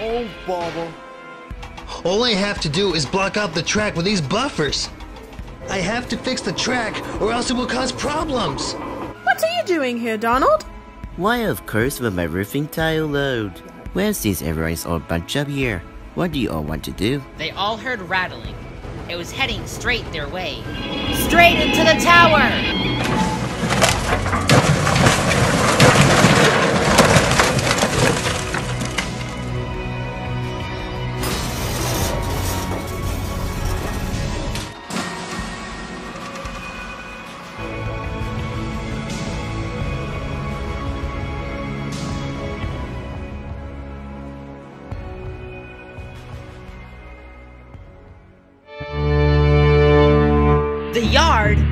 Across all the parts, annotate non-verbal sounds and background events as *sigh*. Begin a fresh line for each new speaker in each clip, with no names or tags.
Oh, bother.
All I have to do is block out the track with these buffers. I have to fix the track or else it will cause problems.
What are you doing here, Donald?
Why, of course, with my roofing tile load. Well, since everyone's all bunched up here, what do you all want to do?
They all heard rattling. It was heading straight their way. Straight into the tower!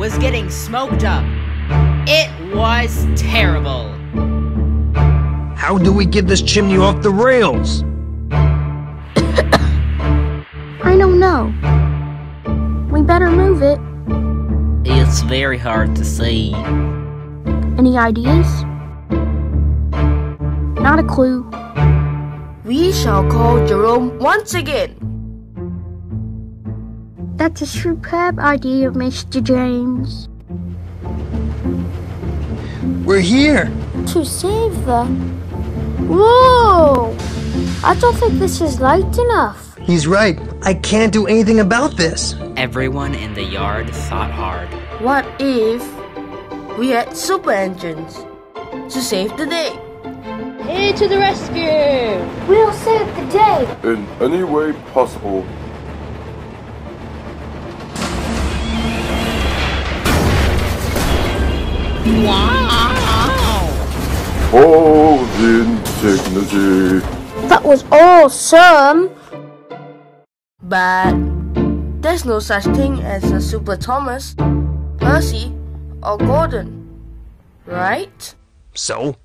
Was getting smoked up. It was terrible.
How do we get this chimney off the rails?
I don't know. We better move it.
It's very hard to see.
Any ideas? Not a clue.
We shall call Jerome once again.
That's a superb idea, Mr. James.
We're here.
To save the. Whoa! I don't think this is light enough.
He's right. I can't do anything about this.
Everyone in the yard thought hard.
What if we had super engines to save the day?
Here to the rescue!
We'll save the day.
in any way possible. For dignity.
That was awesome.
But there's no such thing as a Super Thomas, Percy, or Gordon, right?
So,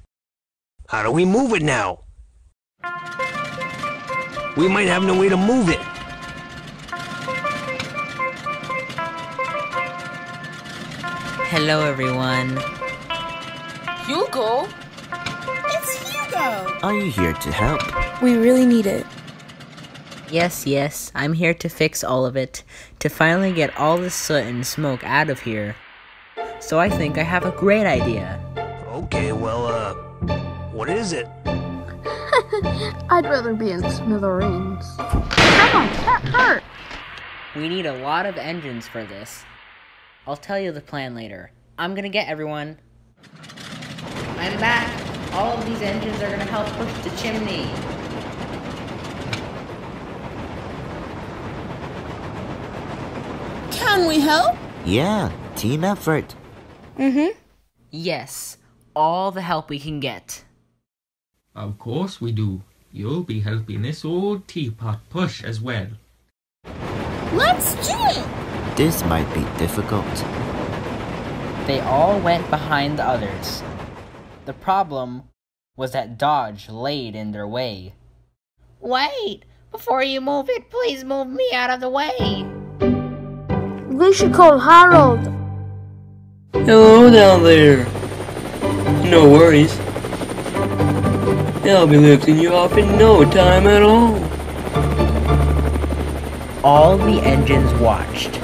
how do we move it now? We might have no way to move it.
Hello, everyone.
Hugo? It's Hugo!
Are you here to help?
We really need it.
Yes, yes, I'm here to fix all of it, to finally get all the soot and smoke out of here. So I think I have a great idea.
Okay, well, uh, what is it? *laughs*
I'd rather be in smithereens. Ow, that hurt.
We need a lot of engines for this. I'll tell you the plan later. I'm gonna get everyone. I'm back. All of these engines are gonna help push the chimney.
Can we help?
Yeah, team effort. Mm-hmm.
Yes, all the help we can get.
Of course we do. You'll be helping this old teapot push as well.
Let's do it!
This might be difficult.
They all went behind the others. The problem was that Dodge laid in their way. Wait! Before you move it, please move me out of the way!
We should call Harold.
Hello down there. No worries. They'll be lifting you up in no time at all.
All the engines watched.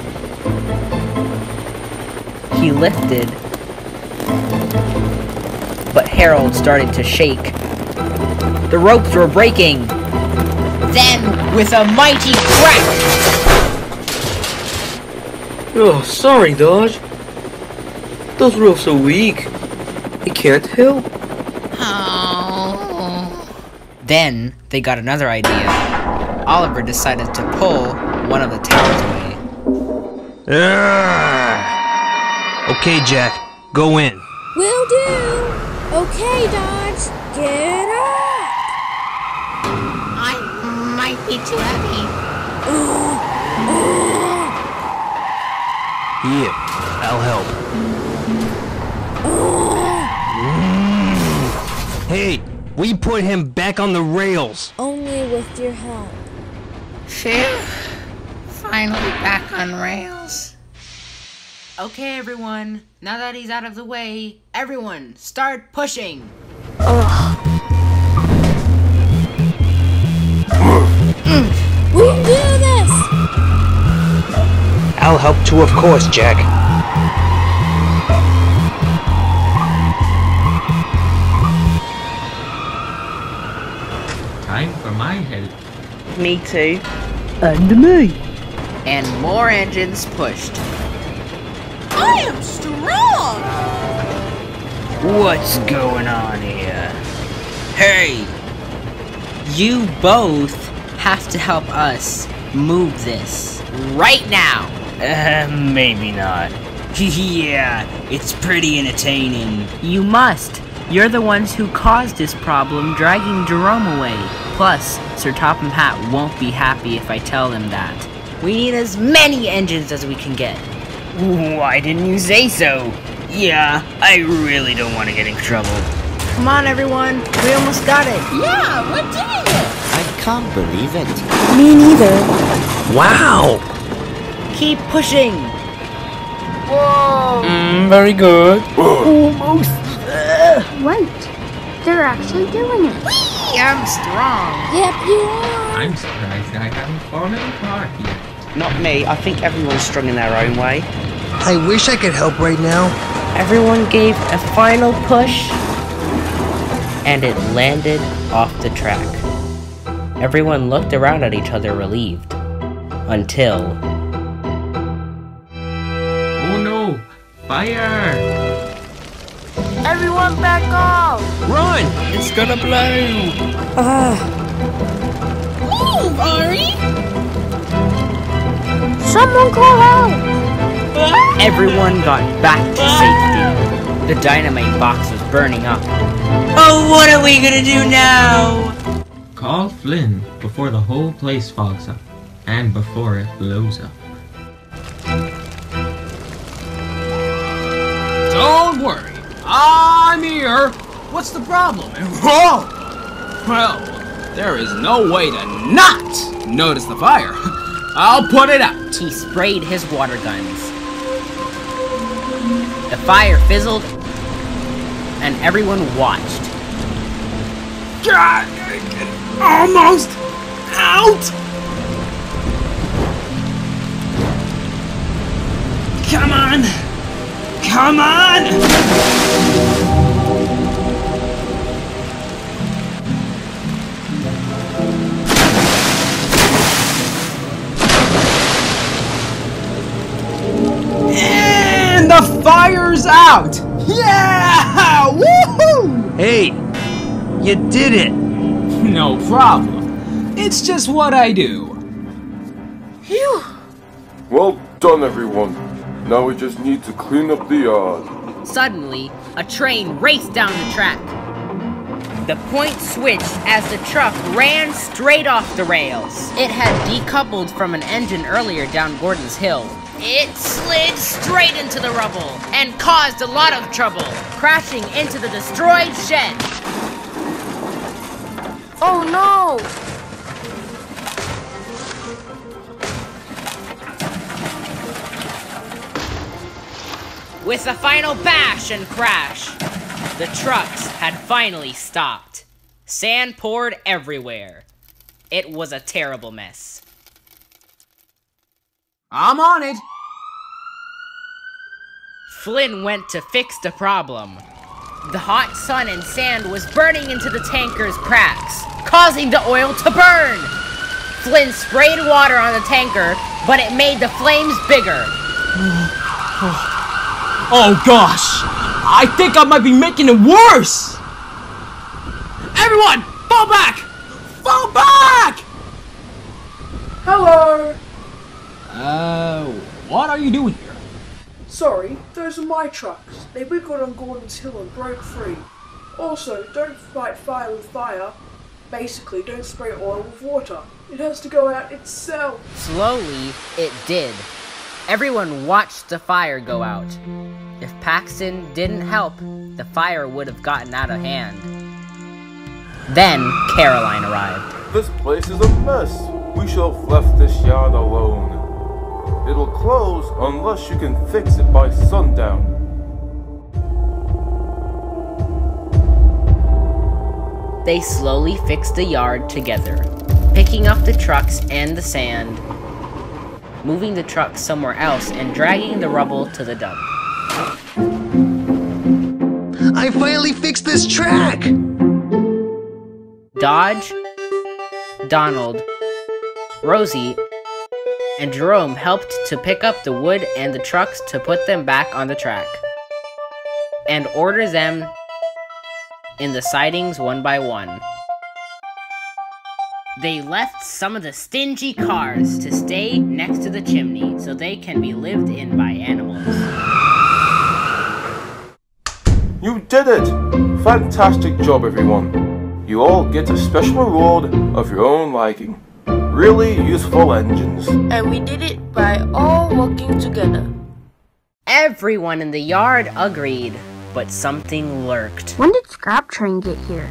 He lifted, but Harold started to shake. The ropes were breaking. Then, with a mighty crack,
Oh, sorry, Dodge. Those ropes are weak. I can't help.
then they got another idea. Oliver decided to pull one of the.
Ah. Okay, Jack, go in.
Will do! Okay, Dodge, get up!
I might be too heavy.
Here, I'll help. Mm. Hey, we put him back on the rails.
Only with your help.
Phew finally back on rails. Okay, everyone. Now that he's out of the way, everyone, start pushing! Ugh. We can do this!
I'll help too, of course, Jack.
Time for my help.
Me too.
And me.
And more engines pushed.
I am strong!
What's going on here? Hey! You both have to help us move this right now.
Uh, maybe not. *laughs* yeah, it's pretty entertaining.
You must. You're the ones who caused this problem dragging Jerome away. Plus, Sir Topham Hatt won't be happy if I tell him that. We need as many engines as we can get.
Why didn't you say so? Yeah, I really don't want to get in trouble.
Come on, everyone. We almost got it.
Yeah, we're doing it!
I can't believe it.
Me neither.
Wow!
Keep pushing.
Whoa!
Mm, very good.
Almost. Wait, they're actually doing it.
I'm strong.
Yep, you are.
I'm surprised I haven't fallen apart yet.
Not me, I think everyone's strong in their own way.
I wish I could help right now.
Everyone gave a final push, and it landed off the track. Everyone looked around at each other relieved. Until.
Oh no! Fire!
Everyone back off!
Run! It's gonna blow! Ah!
Move, Ari!
Someone call out!
Everyone got back to safety. The dynamite box was burning up.
Oh, what are we gonna do now?
Call Flynn before the whole place fogs up. And before it blows up.
Don't worry, I'm here. What's the problem? *laughs* Whoa! Well, there is no way to not notice the fire. *laughs* I'll put it out.
He sprayed his water guns. The fire fizzled, and everyone watched.
God, almost out. Come on, come on. Fire's out! Yeah! Woohoo!
Hey, you did it! *laughs*
No problem. It's just what I do.
Phew!
Well done, everyone. Now we just need to clean up the yard.
Suddenly, a train raced down the track. The point switched as the truck ran straight off the rails. It had decoupled from an engine earlier down Gordon's Hill. It slid straight into the rubble and caused a lot of trouble, crashing into the destroyed shed.
Oh no!
With a final bash and crash, the trucks had finally stopped. Sand poured everywhere. It was a terrible mess.
I'm on it.
Flynn went to fix the problem. The hot sun and sand was burning into the tanker's cracks, causing the oil to burn. Flynn sprayed water on the tanker, but it made the flames bigger.
Oh, oh gosh! I think I might be making it worse! Everyone, fall back! Fall back!
Hello!
Uh, what are you doing here?
Sorry, those are my trucks. They wiggled on Gordon's Hill and broke free. Also, don't fight fire with fire. Basically, don't spray oil with water. It has to go out itself.
Slowly, it did. Everyone watched the fire go out. If Paxton didn't help, the fire would have gotten out of hand. Then Caroline arrived.
This place is a mess. We should have left this yard alone. It'll close unless you can fix it by sundown.
They slowly fixed the yard together, picking up the trucks and the sand. moving the trucks somewhere else and dragging the rubble to the dump.
I finally fixed this track!
Dodge, Donald, Rosie, and Jerome helped to pick up the wood and the trucks to put them back on the track and order them in the sidings one by one. They left some of the stingy cars to stay next to the chimney so they can be lived in by animals.
You did it! Fantastic job, everyone. You all get a special reward of your own liking. Really useful engines.
And we did it by all working together.
Everyone in the yard agreed, but something lurked.
When did Scrap Train get here?